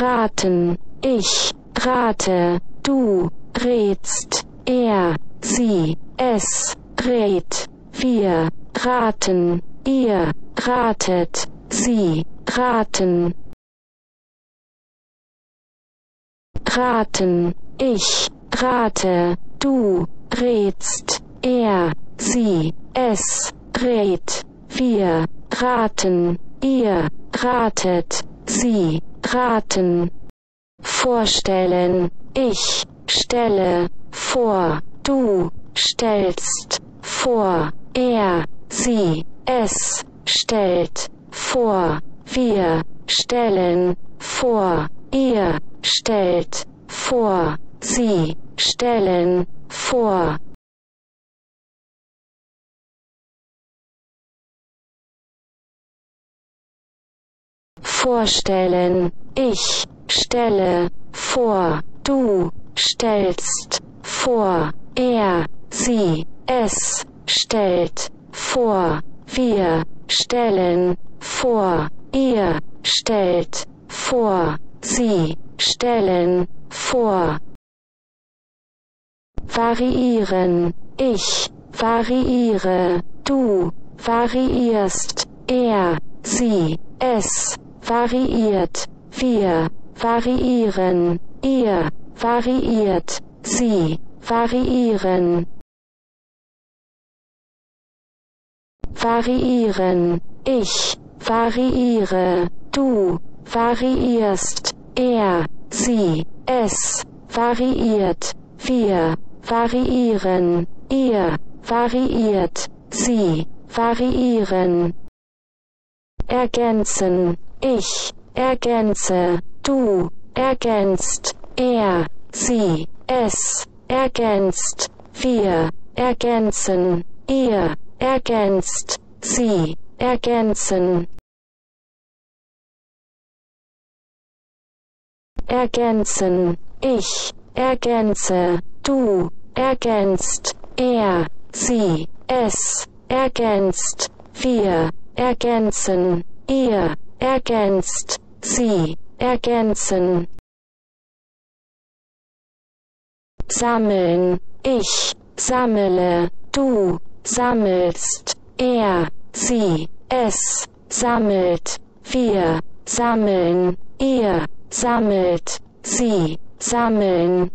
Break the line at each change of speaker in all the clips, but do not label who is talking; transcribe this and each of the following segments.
raten, ich, rate, du, rätst, er, sie, es, rät, wir, raten, ihr, ratet, sie, raten. Raten, ich, rate, du, rätst, er, sie, es, rät, wir, raten, ihr, ratet, sie, raten. Vorstellen, ich, stelle, vor, du, stellst, vor, er, sie, es, stellt, vor, wir, stellen, vor, ihr, stellt, vor, sie, stellen, vor. Vorstellen, ich, stelle, vor, du, stellst, vor, er, sie, es, stellt, vor, wir, stellen, vor, ihr, stellt, vor, sie, stellen, vor. Variieren, ich, variiere, du, variierst, er, sie, es, variiert, wir, variieren, ihr, variiert, sie, variieren. Variieren, ich, variiere, du, variierst, er, sie, es, variiert, wir, variieren, ihr, variiert, sie, variieren. Ergänzen, ich, ergänze, du, ergänzt, er, sie, es, ergänzt, wir, ergänzen, ihr, ergänzt, sie, ergänzen. Ergänzen, ich, ergänze, du, ergänzt, er, sie, es, ergänzt, wir, ergänzen, ihr, ergänzt, sie, ergänzen. Sammeln, ich, sammle, du, sammelst, er, sie, es, sammelt, wir, sammeln, ihr, sammelt, sie, sammeln.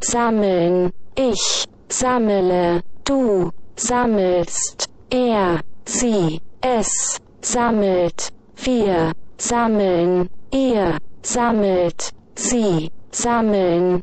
Sammeln, ich, sammle, du, sammelst, er, sie, es, sammelt, wir, sammeln, ihr, sammelt, sie, sammeln.